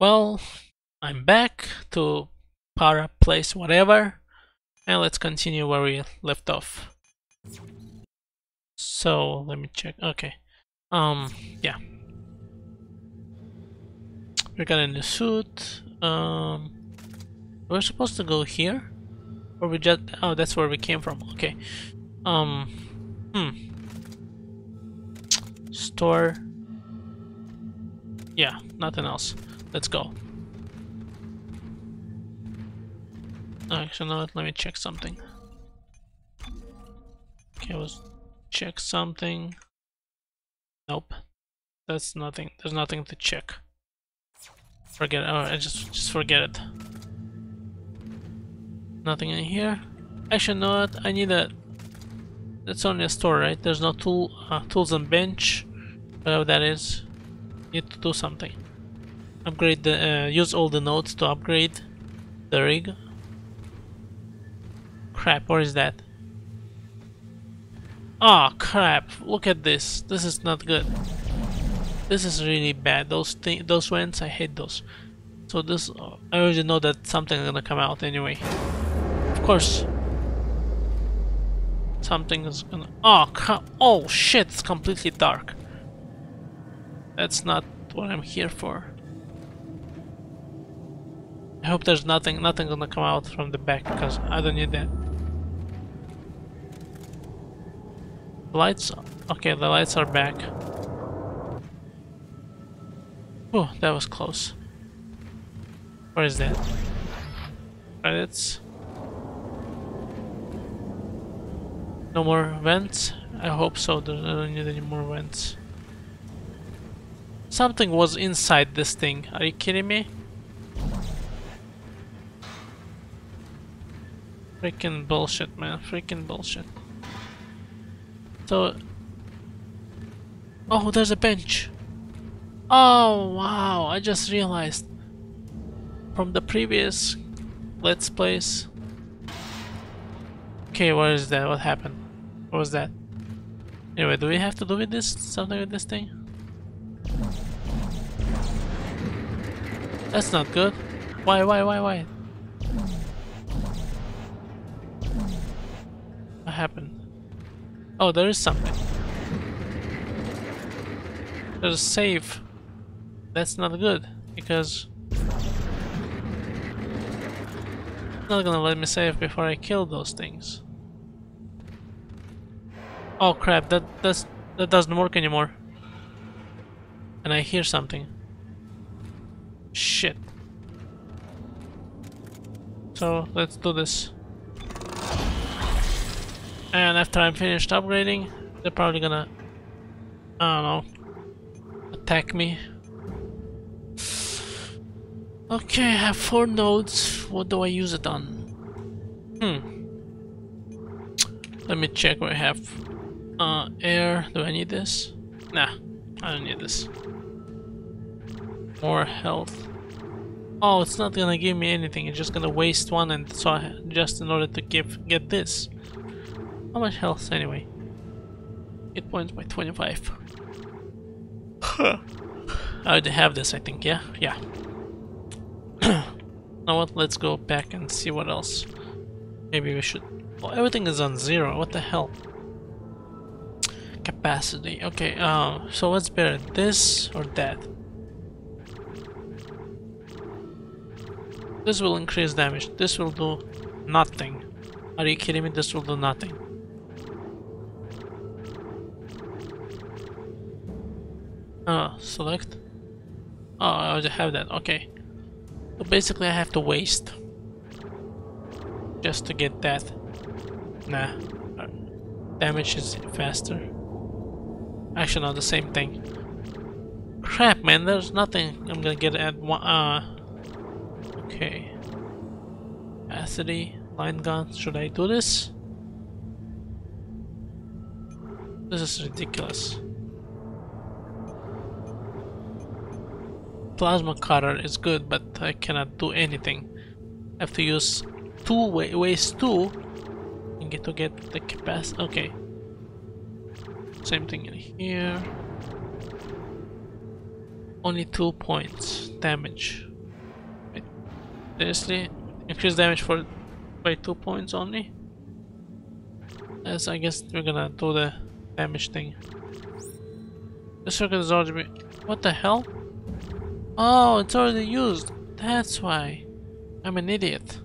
Well, I'm back to Para Plays Whatever and let's continue where we left off. So let me check. Okay. Um yeah. We got a new suit. Um we're supposed to go here? Or we just oh that's where we came from. Okay. Um hmm. Store yeah, nothing else. Let's go. Actually, no, let me check something. Okay, let's check something. Nope. That's nothing. There's nothing to check. Forget it. Oh, I just, just forget it. Nothing in here. Actually, no? I need a... It's only a store, right? There's no tool, uh, tools and bench. Whatever that is. Need to do something. Upgrade the... Uh, use all the nodes to upgrade the rig. Crap, what is that? Oh crap, look at this. This is not good. This is really bad. Those th those vents, I hate those. So this, uh, I already know that something's gonna come out anyway. Of course. Something is gonna... Oh, oh shit, it's completely dark. That's not what I'm here for. I hope there's nothing, nothing gonna come out from the back because I don't need that. Lights? Okay, the lights are back. Oh, that was close. Where is that? Credits. No more vents? I hope so, I don't need any more vents. Something was inside this thing, are you kidding me? Freaking bullshit, man, freaking bullshit. So... Oh, there's a bench. Oh, wow, I just realized. From the previous Let's Plays. Okay, what is that? What happened? What was that? Anyway, do we have to do with this? Something with this thing? That's not good. Why, why, why, why? What happened? Oh, there is something. There's a save. That's not good, because... It's not gonna let me save before I kill those things. Oh crap, that, that's, that doesn't work anymore. And I hear something. Shit. So, let's do this. And after I'm finished upgrading, they're probably gonna, I don't know, attack me. Okay, I have four nodes. What do I use it on? Hmm. Let me check what I have. Uh, air. Do I need this? Nah, I don't need this. More health. Oh, it's not gonna give me anything. It's just gonna waste one, and so I, just in order to give get this. How much health anyway? 8 points by 25. I already have this, I think, yeah? Yeah. now what, let's go back and see what else. Maybe we should... Well, everything is on zero, what the hell? Capacity, okay, uh, so what's better, this or that? This will increase damage, this will do nothing. Are you kidding me? This will do nothing. Oh, select. Oh, I already have that. Okay. So basically I have to waste. Just to get that. Nah. Damage is faster. Actually, not the same thing. Crap, man, there's nothing I'm gonna get at one. Uh, okay. Capacity, line gun. Should I do this? This is ridiculous. Plasma cutter is good, but I cannot do anything. I have to use two way ways two and get to get the capacity. Okay. Same thing in here. Only two points damage. Seriously? Increase damage for by two points only? Yes, I guess we're gonna do the damage thing. The circuit is already... What the hell? Oh, it's already used. That's why. I'm an idiot.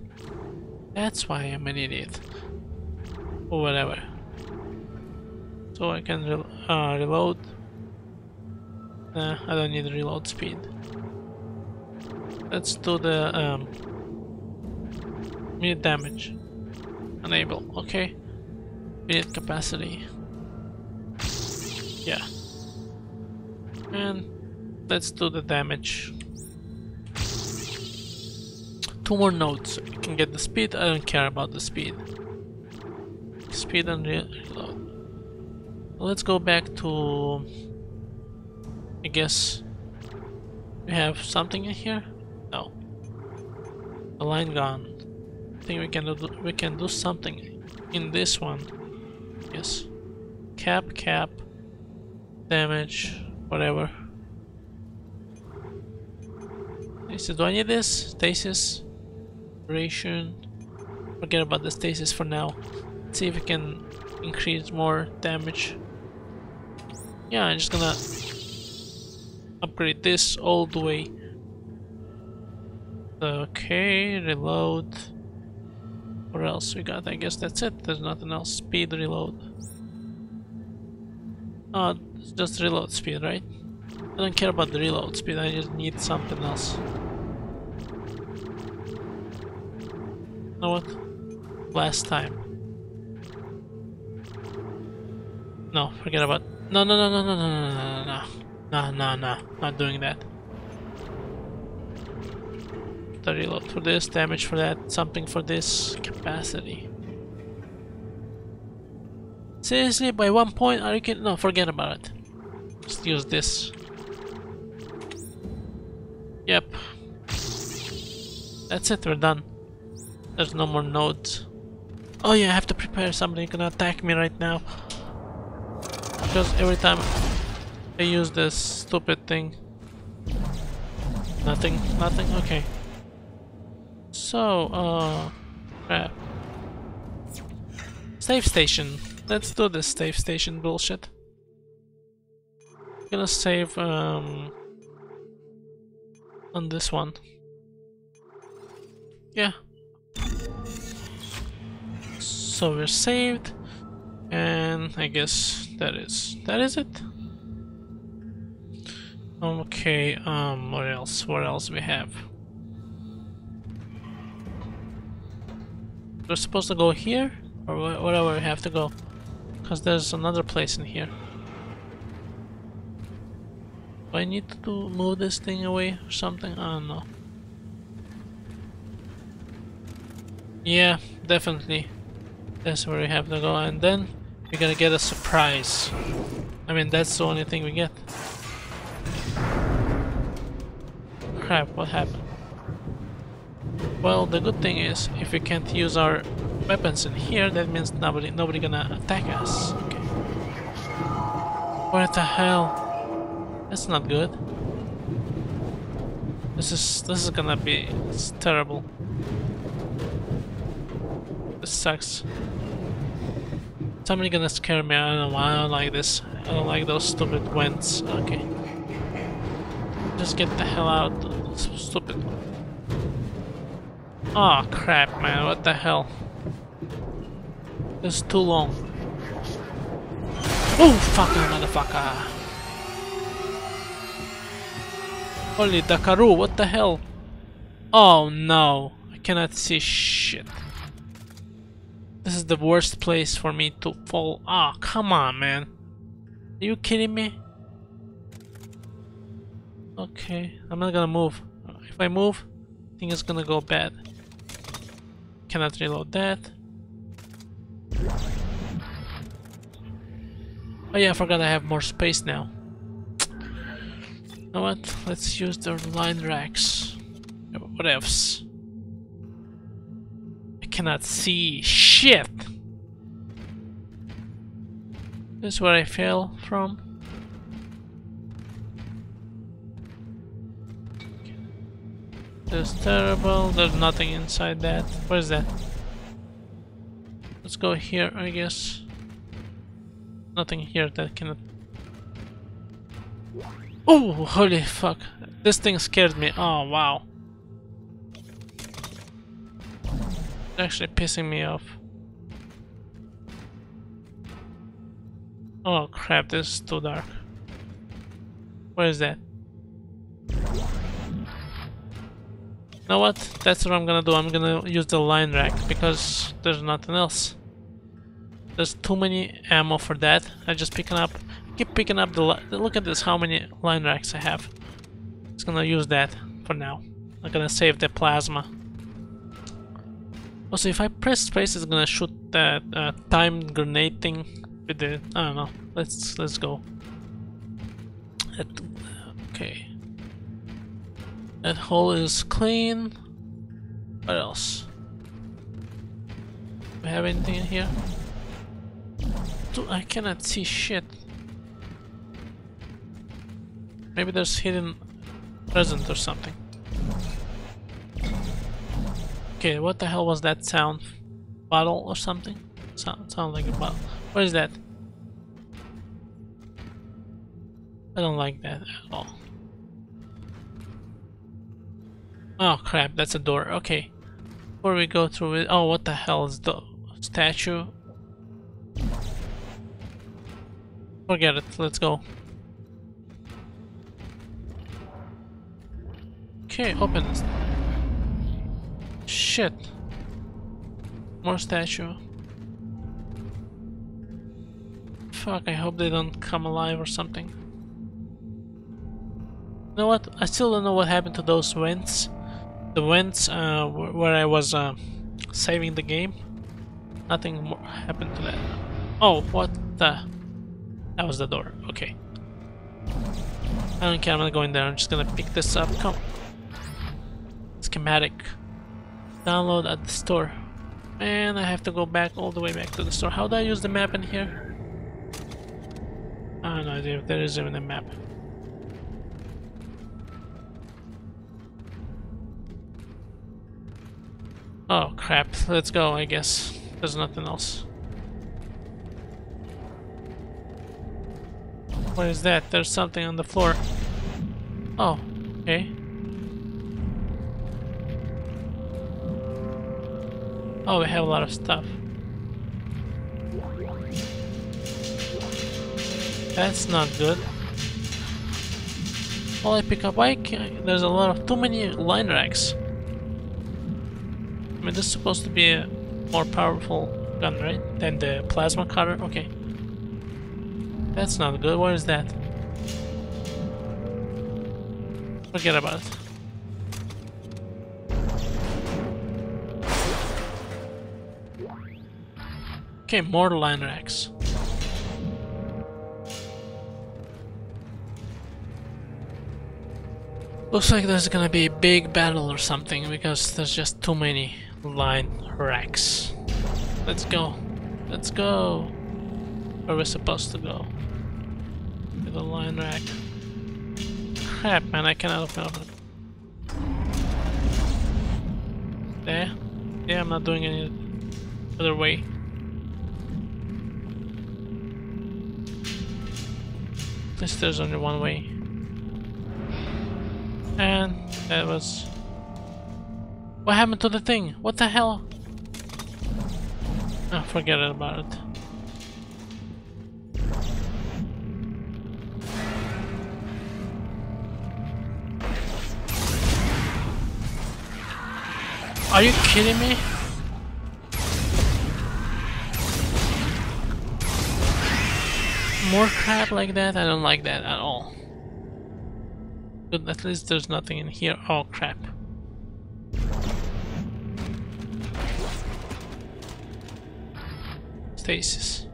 That's why I'm an idiot. Or whatever. So I can re uh, reload. Nah, I don't need reload speed. Let's do the um, minute damage. Enable, okay. Minute capacity. Yeah. And let's do the damage. Two more nodes. I can get the speed. I don't care about the speed. Speed and reload. Let's go back to. I guess we have something in here. No. The line gun. I think we can do we can do something in this one. Yes. Cap, cap, damage, whatever. So do I need this? Stasis, ration. Forget about the stasis for now. Let's see if we can increase more damage. Yeah, I'm just gonna upgrade this all the way. Okay, reload. What else we got? I guess that's it. There's nothing else. Speed reload. Oh, just reload speed, right? I don't care about the reload speed, I just need something else. What? Last time. No, forget about... No, no, no, no, no, no, no, no, no, no, no, no, not doing that. The reload for this, damage for that, something for this, capacity. Seriously, by one point, are you kidding? No, forget about it. Just use this. Yep. That's it, we're done. There's no more nodes. Oh yeah, I have to prepare somebody gonna attack me right now. Because every time I use this stupid thing. Nothing, nothing, okay. So, uh, crap. Save station. Let's do this save station bullshit. I'm gonna save, um, on this one. Yeah, so we're saved, and I guess that is that is it. Okay, um, what else? What else we have? We're supposed to go here, or wherever we have to go, because there's another place in here. Do I need to do, move this thing away or something? I don't know. Yeah, definitely. That's where we have to go, and then we're gonna get a surprise. I mean, that's the only thing we get. Crap, what happened? Well, the good thing is, if we can't use our weapons in here, that means nobody nobody gonna attack us. Okay. What the hell? That's not good. This is this is gonna be it's terrible. This sucks. Somebody gonna scare me, I don't know I don't like this. I don't like those stupid vents. Okay. Just get the hell out. Stupid. Oh crap man, what the hell? It's too long. Oh fucking motherfucker! Holy Dakaru, what the hell? Oh no, I cannot see shit. This is the worst place for me to fall. Ah, oh, come on, man. Are you kidding me? Okay, I'm not gonna move. If I move, it's gonna go bad. Cannot reload that. Oh yeah, I forgot I have more space now. You know what? Let's use the line racks. What else? I cannot see shit. This is where I fell from. That's terrible. There's nothing inside that. What is that? Let's go here, I guess. Nothing here that cannot... Oh, holy fuck. This thing scared me. Oh, wow. It's actually pissing me off. Oh crap, this is too dark. What is that? Know what? That's what I'm gonna do. I'm gonna use the line rack because there's nothing else. There's too many ammo for that. I just picking up, keep picking up the. Look at this, how many line racks I have. Just gonna use that for now. I'm gonna save the plasma. Also, if I press space, it's gonna shoot that uh, time grenade thing with the. I don't know. Let's let's go. okay. That hole is clean. What else? We have anything in here? Dude, I cannot see shit. Maybe there's hidden present or something. Okay, what the hell was that sound? Bottle or something? Sound, sound like a bottle. What is that? I don't like that at all. Oh crap, that's a door. Okay. Before we go through it... Oh, what the hell is the statue? Forget it, let's go. Okay, open this. Shit. More statue. Fuck, I hope they don't come alive or something. You know what? I still don't know what happened to those vents the vents uh, where I was uh, saving the game. Nothing more happened to that. Oh, what the? That was the door. Okay. I don't care. I'm not going there. I'm just gonna pick this up. Come. Schematic. Download at the store. And I have to go back all the way back to the store. How do I use the map in here? I don't know if there is even a map. Oh crap, let's go I guess. There's nothing else. What is that? There's something on the floor. Oh, okay. Oh, we have a lot of stuff. That's not good. All I pick up, why there's a lot of too many line racks I mean, this is supposed to be a more powerful gun, right? Than the plasma cutter? Okay. That's not good. What is that? Forget about it. Okay, more line racks. Looks like there's gonna be a big battle or something because there's just too many line racks. Let's go. Let's go. Where we're supposed to go. To the line rack. Crap, man, I cannot open it. There? Yeah, I'm not doing any other way. Least there's only one way. And that was what happened to the thing? What the hell? Oh, forget about it. Are you kidding me? More crap like that? I don't like that at all. But at least there's nothing in here. Oh crap. stasis.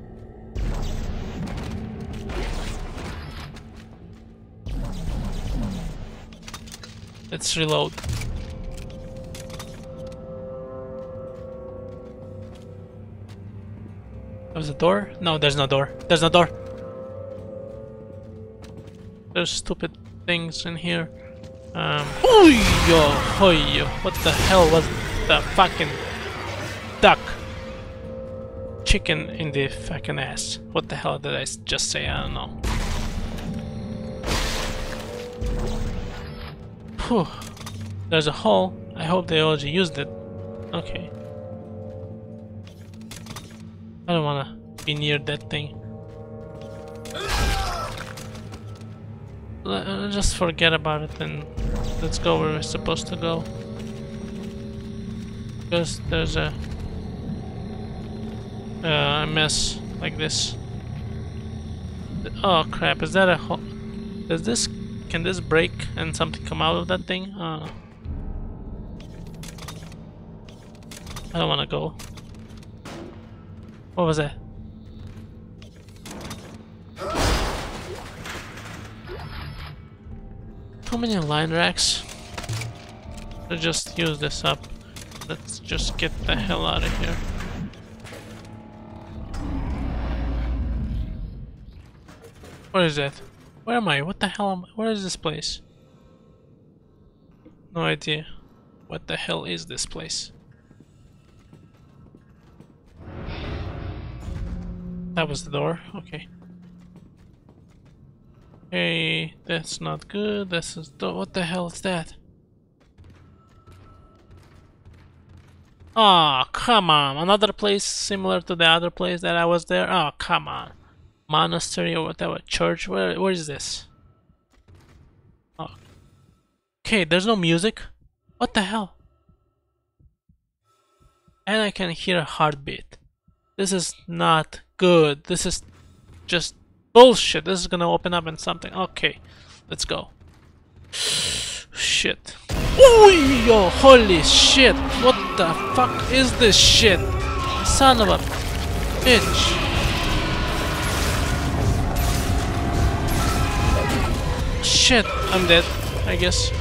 Let's reload. There's a door? No, there's no door. There's no door. There's stupid things in here. Um, yo, hoyo, what the hell was the fucking duck? Chicken in the fucking ass. What the hell did I just say? I don't know. Whew. There's a hole. I hope they already used it. Okay. I don't wanna be near that thing. Just forget about it and let's go where we're supposed to go. Because there's a, uh, mess like this. Oh crap, is that a hole? Does this, can this break and something come out of that thing? Oh. I don't want to go. What was that? Too many line racks. Let's just use this up. Let's just get the hell out of here. What is that? Where am I? What the hell am I? Where is this place? No idea. What the hell is this place? That was the door. Okay. Hey, that's not good. This is what the hell is that? Oh, come on. Another place similar to the other place that I was there? Oh, come on. Monastery or whatever. Church? Where, where is this? Oh. Okay, there's no music. What the hell? And I can hear a heartbeat. This is not good. This is just Bullshit, this is gonna open up in something. Okay, let's go. Shit. Yo, holy shit. What the fuck is this shit? Son of a bitch. Shit, I'm dead, I guess.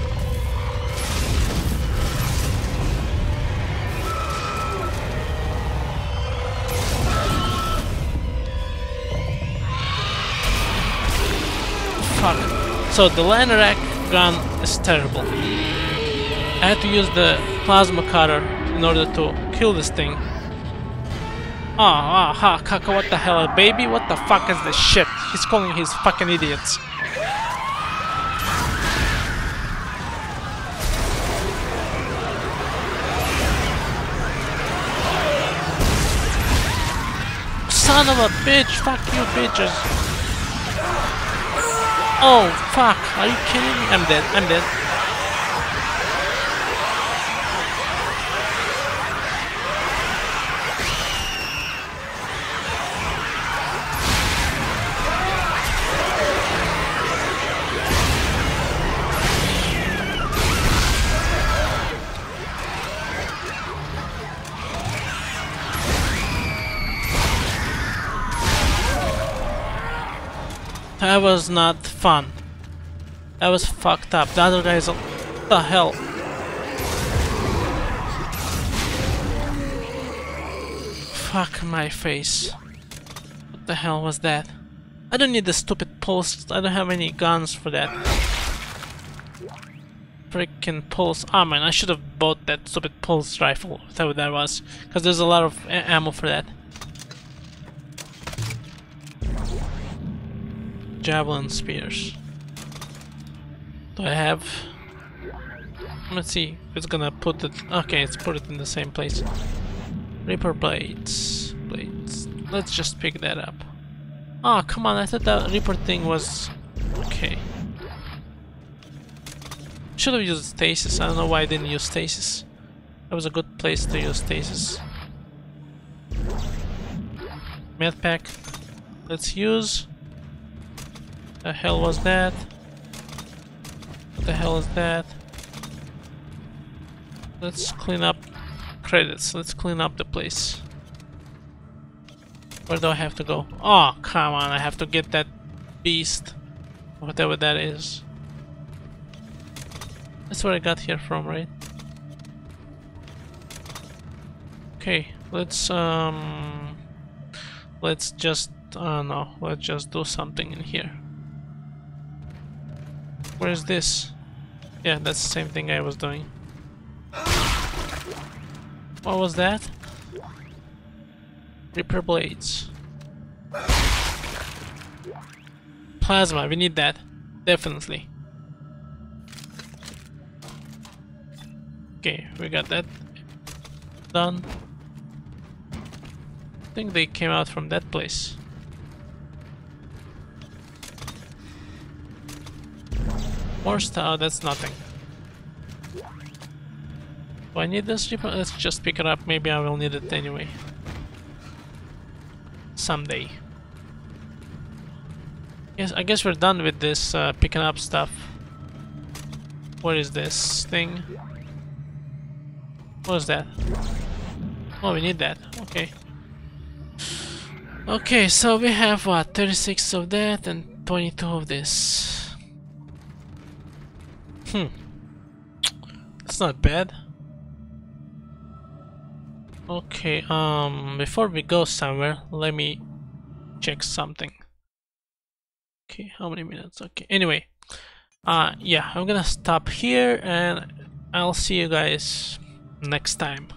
So the Lanorak gun is terrible. I had to use the plasma cutter in order to kill this thing. Ah, oh, ha, kaka, what the hell, baby? What the fuck is this shit? He's calling his fucking idiots. Son of a bitch, fuck you bitches. Oh, fuck. Are you kidding me? I'm dead. I'm dead. That was not fun. That was fucked up. The other guy's... The hell? Fuck my face. What the hell was that? I don't need the stupid pulse. I don't have any guns for that. Freaking pulse. Ah oh, man, I should have bought that stupid pulse rifle, whatever that was. Because there's a lot of ammo for that. Javelin spears. Do I have... Let's see it's gonna put it... Okay, it's put it in the same place. Reaper blades. Blades. Let's just pick that up. Oh, come on, I thought that Reaper thing was... Okay. Should have used stasis. I don't know why I didn't use stasis. That was a good place to use stasis. Medpack. Let's use. The hell was that? What the hell is that? Let's clean up credits. Let's clean up the place. Where do I have to go? Oh, come on. I have to get that beast. Whatever that is. That's where I got here from, right? Okay, let's um let's just uh no, let's just do something in here. Where is this? Yeah, that's the same thing I was doing. What was that? Reaper blades. Plasma, we need that. Definitely. Okay, we got that done. I think they came out from that place. More stuff, that's nothing. Do I need this jeep? Let's just pick it up, maybe I will need it anyway. Someday. Yes, I guess we're done with this uh, picking up stuff. What is this thing? What is that? Oh, we need that. Okay. Okay, so we have what? 36 of that and 22 of this. Hmm. That's not bad. Okay, um, before we go somewhere, let me check something. Okay, how many minutes? Okay, anyway, uh, yeah, I'm gonna stop here and I'll see you guys next time.